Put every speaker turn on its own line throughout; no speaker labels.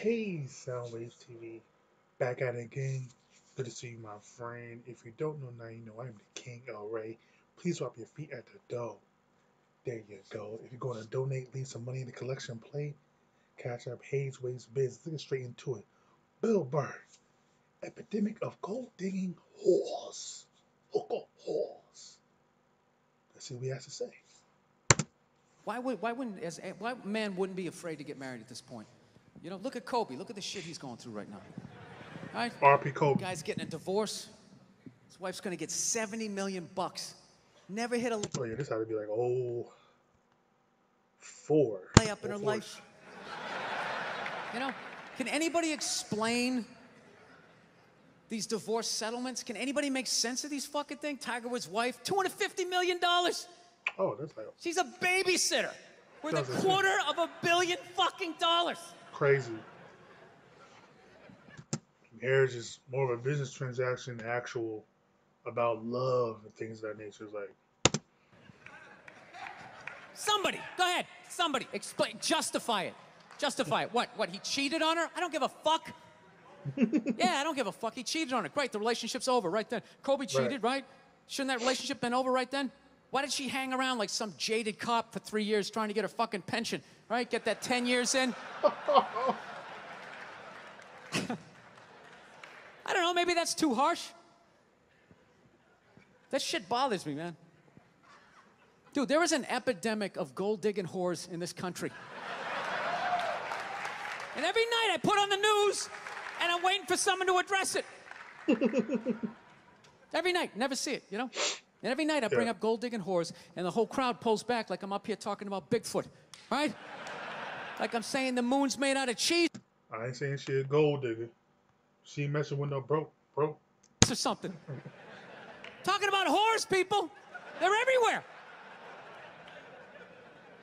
Hey, Soundwaves TV, back at it again. Good to see you, my friend. If you don't know now, you know I'm the King Ray. Please drop your feet at the door. There you go. If you're going to donate, leave some money in the collection plate. Cash App Haze Waves Biz. Let's get straight into it. Bill Burr, epidemic of gold digging whores. Hooker whores. Let's see what he has to say.
Why would why wouldn't as why man wouldn't be afraid to get married at this point? You know, look at Kobe. Look at the shit he's going through right now. All right,
RP Kobe.
guy's getting a divorce. His wife's gonna get 70 million bucks. Never hit a
Oh yeah, this had to be like oh four.
layup in her life. You know, can anybody explain these divorce settlements? Can anybody make sense of these fucking things? Tiger Woods' wife, 250 million dollars.
Oh, that's like
She's a babysitter. Worth a
Doesn't
quarter of a billion fucking dollars.
Crazy. Marriage is more of a business transaction, actual about love and things of that nature. It's like
Somebody, go ahead. Somebody, explain, justify it. Justify it. What? What? He cheated on her? I don't give a fuck. yeah, I don't give a fuck. He cheated on her. Great, the relationship's over right then. Kobe cheated, right? Shouldn't that relationship been over right then? Why did she hang around like some jaded cop for three years trying to get her fucking pension? Right? Get that 10 years in? I don't know, maybe that's too harsh. That shit bothers me, man. Dude, there is an epidemic of gold digging whores in this country. and every night I put on the news and I'm waiting for someone to address it. every night, never see it, you know? And every night I bring
Yeah.
up gold digging whores and the whole crowd pulls back like I'm up here talking about Bigfoot, right? like I'm saying the moon's made out of cheese
I ain't saying she a gold digger. She ain't messing with no broke, broke.
or something. talking about whores, people. They're everywhere.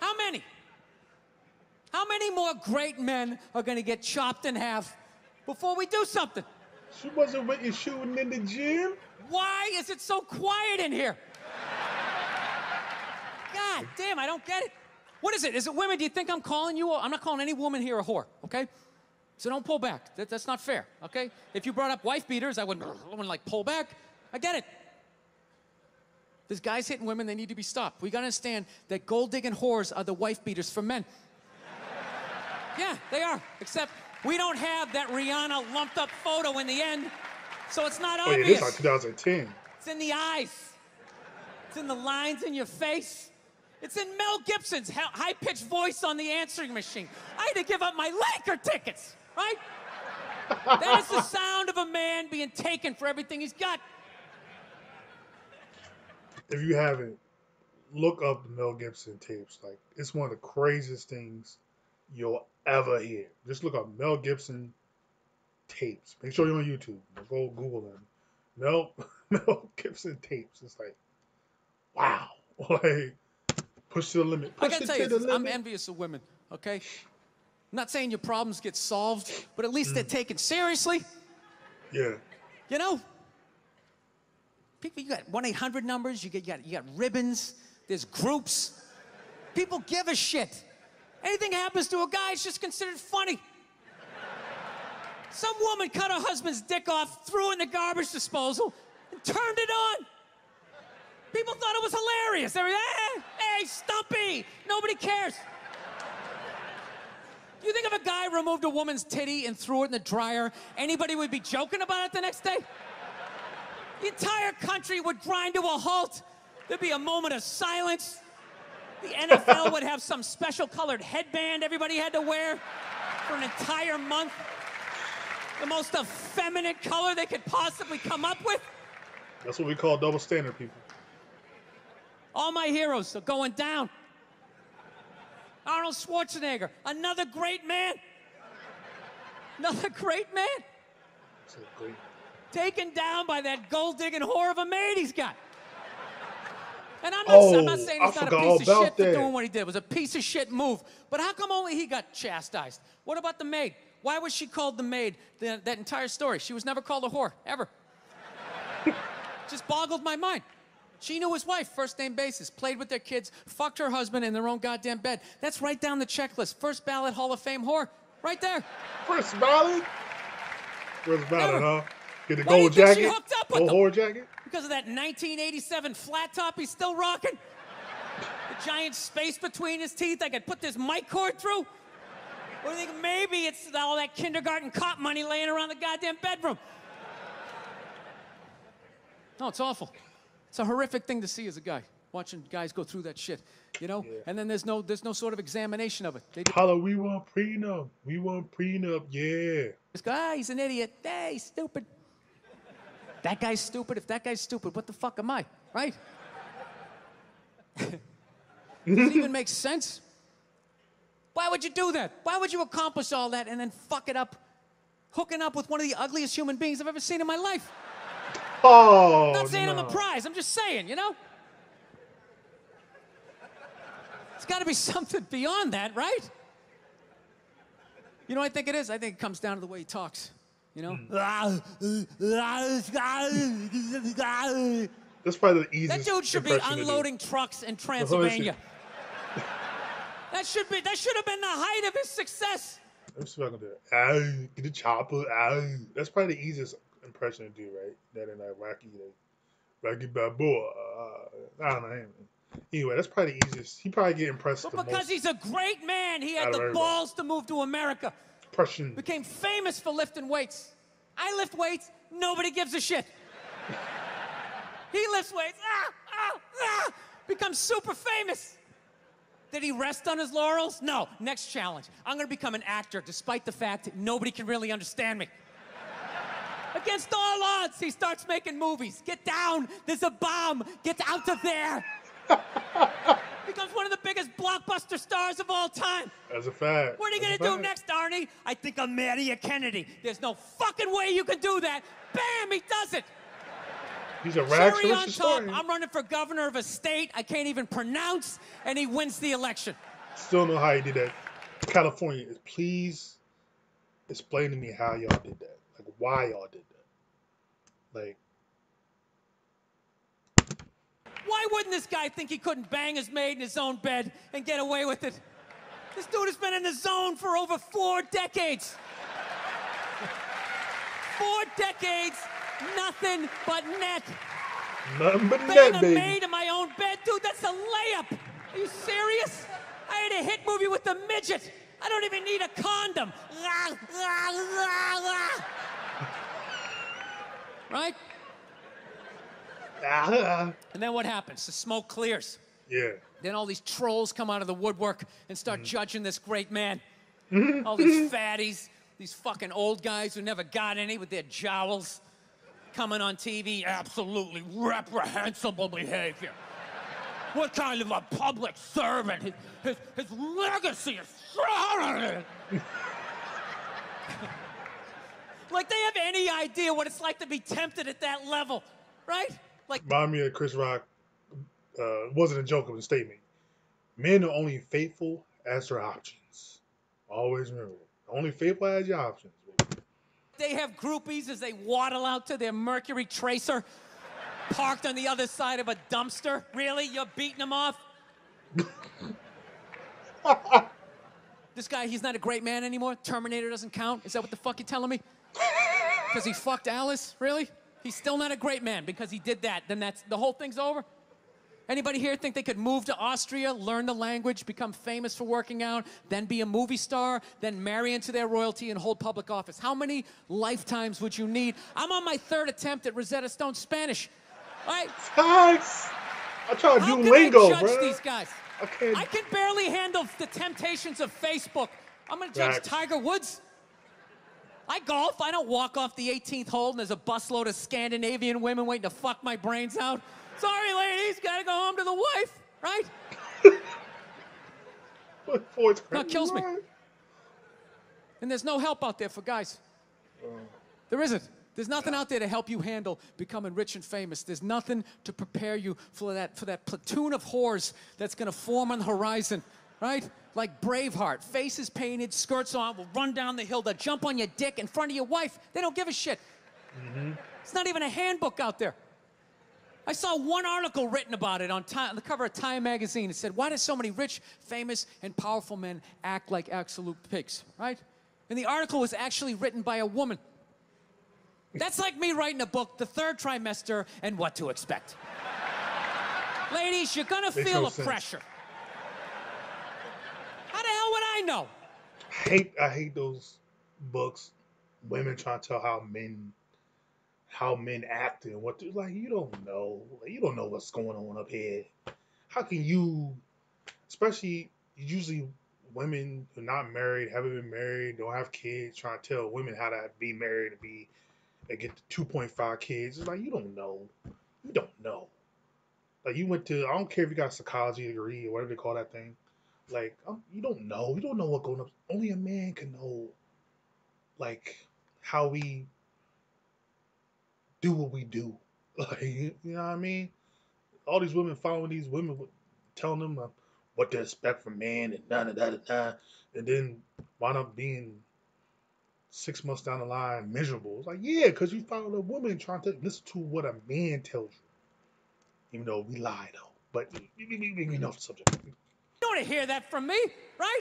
How many? How many more great men are going to get chopped in half before we do something?
She wasn't with you shooting in the gym.
Why is it so quiet in here? God damn, I don't get it. What is it? Is it women? Do you think I'm calling you? I'm not calling any woman here a whore, okay? So don't pull back. That, that's not fair, okay? If you brought up wife beaters, I wouldn't, I wouldn't like pull back. I get it. There's guys hitting women, they need to be stopped. We gotta understand that gold digging whores are the wife beaters for men. Yeah, they are. Except we don't have that Rihanna lumped up photo in the end, so it's not
Oh yeah,
obvious.
this like 2010.
It's in the eyes. It's in the lines in your face. It's in Mel Gibson's high pitched voice on the answering machine. I had to give up my Laker tickets, right? that is the sound of a man being taken for everything he's got.
If you haven't, look up the Mel Gibson tapes. Like it's one of the craziest things you'll ever hear. Just look up Mel Gibson tapes. Make sure you're on YouTube. Go Google them. Mel Mel Gibson tapes. It's like, wow. Like push to the limit.
I gotta tell
to
you, this, I'm envious of women, okay? I'm not saying your problems get solved, but at least they're mm. taken seriously.
yeah.
You know, people, you got 1 800 numbers, you, get, you, got, you got ribbons, there's groups. People give a shit. Anything happens to a guy, it's just considered funny. Some woman cut her husband's dick off, threw it in the garbage disposal, and turned it on. People thought it was hilarious. They were, eh, hey, Stumpy, nobody cares. Do you think if a guy removed a woman's titty and threw it in the dryer, anybody would be joking about it the next day? The entire country would grind to a halt. There'd be a moment of silence. The NFL would have some special colored headband everybody had to wear for an entire month. The most effeminate color they could possibly come up with.
That's what we call double standard people.
All my heroes are going down. Arnold Schwarzenegger, another great man. Another great man.
Great.
taken down by that gold digging whore of a maid he's got. And I'm not, I'm not
Oh,
saying
I
he's not a piece of shit for
that.
doing what he did. It was a piece of shit move. But how come only he got chastised? What about the maid? Why was she called the maid the, that entire story? She was never called a whore, ever. Just boggled my mind. She knew his wife, first name basis, played with their kids, fucked her husband in their own goddamn bed. That's right down the checklist. First ballot Hall of Fame whore. Right there.
First. Chris Ballard,
Never.
huh? Get the
Why
gold
think she
jacket.
hooked up with
Gold whore jacket.
Because of that 1987 flat top he's still rocking? The giant space between his teeth I could put this mic cord through? Or do you think maybe it's all that kindergarten cop money laying around the goddamn bedroom? No, it's awful. It's a horrific thing to see as a guy, watching guys go through that shit, you know? And then there's no there's no sort of examination of it. They just
Holla, we want prenup. We want prenup. Yeah.
go, ah, he's an idiot. Hey, stupid. That guy's stupid. If that guy's stupid, what the fuck am I? Right? Does it even make sense? Why would you do that? Why would you accomplish all that and then fuck it up hooking up with one of the ugliest human beings I've ever seen in my life?
Oh.
I'm not saying I'm a prize, I'm just saying, you know? It's got to be something beyond that, right? You know what I think it is? I think it comes down to the way he talks. You know?
That's probably the easiest.
That dude should be
impression to do.
unloading trucks in. Transylvania. that should be that should have been the height of his success.
Let me see if I can do it. Get the chopper. Ow. That's probably the easiest impression to do, right? That in like Rocky, like Rocky Balboa. Uh, I don't know. him. Anyway, that's probably the easiest. He probably get impressed
But
the
because
most.
he's a great man, he had the
everybody.
balls to move to America.
Impression.
Became famous for lifting weights. I lift weights, nobody gives a shit. he lifts weights, ah, ah, ah, becomes super famous. Did he rest on his laurels? No. Next challenge. I'm gonna become an actor despite the fact that nobody can really understand me. Against all odds, he starts making movies. Get down, there's a bomb, get out of there. Becomes one of the biggest blockbuster stars of all time.
That's a fact.
What are you gonna do
fact.
next, Arnie? I think I'm Maria Kennedy. There's no fucking way you can do that. Bam, he does it.
He's a rags
Cherry on top. I'm running for governor of a state I can't even pronounce, and he wins the election.
Still know how he did that. California, please explain to me how y'all did that. Like why y'all did that. Like
Why wouldn't this guy think he couldn't bang his maid in his own bed and get away with it? This dude has been in the zone for over four decades. Four decades, nothing but net.
nothing but
Bang
that,
a
baby.
maid in my own bed, dude. That's a layup. Are you serious? I had a hit movie with the midget. I don't even need a condom. Right? And then what happens? The smoke clears.
yeah.
Then all these trolls come out of the woodwork and start
Mm-hmm.
judging this great man. all these fatties, these fucking old guys who never got any with their jowls coming on TV. Absolutely reprehensible behavior. What kind of a public servant? His, his, his legacy is shrouded. like they have any idea what it's like to be tempted at that level, right? Like
Remind me of Chris Rock. Uh, wasn't a joke, of a statement. Men are only faithful as their options. Always remember. Only faithful as your options.
They have groupies as they waddle out to their Mercury Tracer parked on the other side of a dumpster. Really? You're beating them off? this guy, he's not a great man anymore? Terminator doesn't count? Is that what the fuck you're telling me? Because he fucked Alice? Really? He's still not a great man because he did that. Then that's the whole thing's over? Anybody here think they could move to Austria, learn the language, become famous for working out, then be a movie star, then marry into their royalty and hold public office? How many lifetimes would you need? I'm on my third attempt at Rosetta Stone Spanish. All right,
Facts! I try to
how
do
can
lingo,
I judge
bro.
these guys?
I can't.
I can barely handle the temptations of Facebook. I'm gonna judge
Facts.
Tiger Woods. I golf. I don't walk off the 18th hole and there's a busload of Scandinavian women waiting to fuck my brains out. Sorry, ladies, gotta go home to the wife, right?
Grade,
kills me. And there's no help out there for guys. There isn't. There's nothing out there to help you handle becoming rich and famous. There's nothing to prepare you for that for that platoon of whores that's gonna form on the horizon, right? Like Braveheart, faces painted, skirts on, will run down the hill, they'll jump on your dick in front of your wife. They don't give a shit. Mm-hmm. It's not even a handbook out there. I saw one article written about it on, Time, on the cover of Time magazine. It said, Why do so many rich, famous, and powerful men act like absolute pigs? Right? And the article was actually written by a woman. That's like me writing a book, The Third Trimester and What to Expect. Ladies, you're gonna
Makes
feel
no
a
sense.
pressure. How the hell would I know?
I hate I hate those books. Women trying to tell how men how men act and what to like you don't know. You don't know what's going on up here. How can you especially usually women who are not married, haven't been married, don't have kids, trying to tell women how to be married and be and get the two point five kids. It's like you don't know. You don't know. Like you went to I don't care if you got a psychology degree or whatever they call that thing. Like um, you don't know. You don't know what going on. Only a man can know. Like how we do what we do. Like you know what I mean. All these women following these women, telling them uh, what to expect from men and da da da da, and then wind up being six months down the line miserable. It's like yeah, because you followed a woman trying to listen to what a man tells you, even though we lie though. But we, we, we, we know the subject.
You want to hear that from me, right?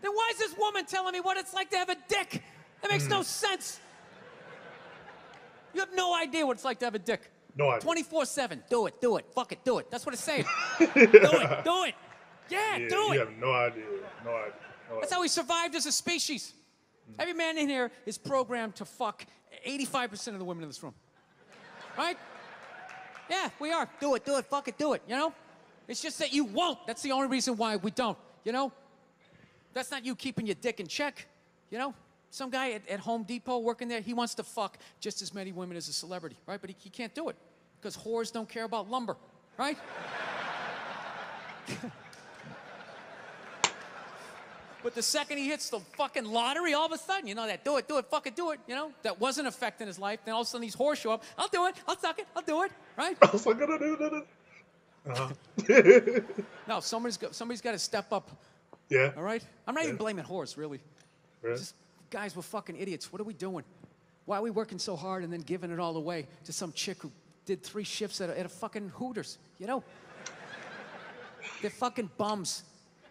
Then why is this woman telling me what it's like to have a dick? That makes no hmm. sense. You have no idea what it's like to have a dick.
No idea.
24 7. Do it, do it, fuck it, do it. That's what it's saying. do it, do it. Yeah,
Yeah,
do
you
it.
have no idea. No idea. No
That's
idea.
how we survived as a species. Hmm. Every man in here is programmed to fuck 85% of the women in this room. Right? Yeah, we are. Do it, do it, fuck it, do it, you know? It's just that you won't. That's the only reason why we don't, you know? That's not you keeping your dick in check, you know? Some guy at, at Home Depot working there, he wants to fuck just as many women as a celebrity, right? But he, he can't do it because whores don't care about lumber, right? But the second he hits the fucking lottery, all of a sudden, you know that do it, do it, fucking do it, you know, that wasn't affecting his life. Then all of a sudden these whores show up. I'll do it, I'll suck it, I'll do it, right?
I. Uh-huh.
No, somebody's got, somebody's got to step up,
yeah.
all right? I'm not even blaming whores, really.
Really?
Just, guys, we're fucking idiots. What are we doing? Why are we working so hard and then giving it all away to some chick who did three shifts at a, at a fucking Hooters, you know? They're fucking bums.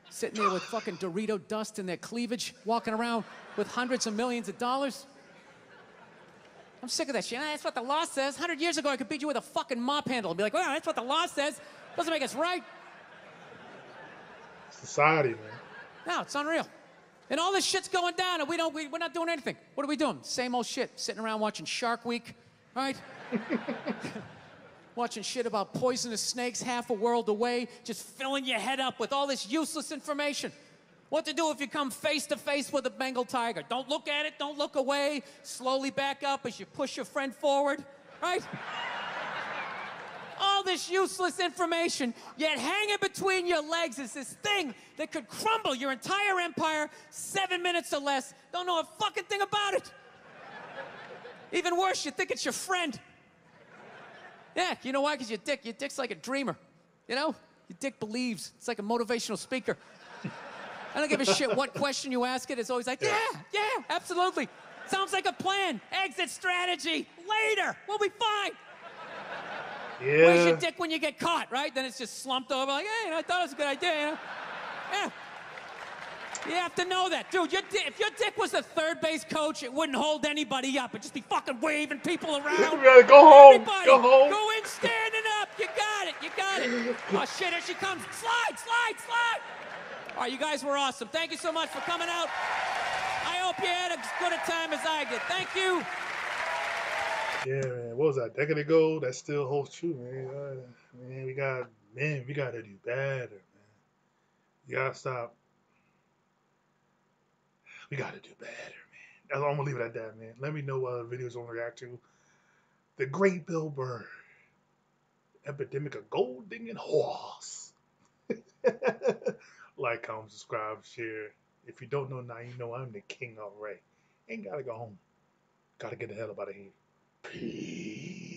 Sitting there with fucking Dorito dust in their cleavage, walking around with hundreds of millions of dollars. I'm sick of that shit. That's what the law says. 100 years ago, I could beat you with a fucking mop handle and be like, well, that's what the law says. Doesn't make us right.
Society, man.
No, it's unreal. And all this shit's going down, and we don't, we, we're not doing anything. What are we doing? Same old shit. Sitting around watching Shark Week, right? watching shit about poisonous snakes half a world away, just filling your head up with all this useless information. What to do if you come face to face with a Bengal tiger? Don't look at it, don't look away. Slowly back up as you push your friend forward, right? This useless information, yet hanging between your legs is this thing that could crumble your entire empire seven minutes or less. Don't know a fucking thing about it. Even worse, you think it's your friend. Yeah, you know why? Because your dick, your dick's like a dreamer. You know? Your dick believes. It's like a motivational speaker. I don't give a shit what question you ask it. It's always like, yeah, yeah, absolutely. Sounds like a plan. Exit strategy. Later. We'll be fine. Where's your dick when you get caught, right? Then it's just slumped over, like, hey, I thought it was a good idea, you know? Yeah. You have to know that. Dude, your if your dick was a third base coach, it wouldn't hold anybody up. It'd just be fucking waving people around.
Go home.
Everybody,
Go home.
Go in standing up. You got it. You got it. Oh, shit, here she comes. Slide, slide, slide. All right, you guys were awesome. Thank you so much for coming out. I hope you had as good a time as I did. Thank you.
Yeah, What was that? Decade ago? That still holds true, man. Man, we got man, we gotta do better, man. You gotta stop. We gotta do better, man. I'm gonna leave it at that, man. Let me know what other videos you want to react to. The Great Bill Burr. Epidemic of gold digging horse. like, comment, subscribe, share. If you don't know now, you know I'm the king already. Ain't gotta go home. Gotta get the hell out of here. Peace.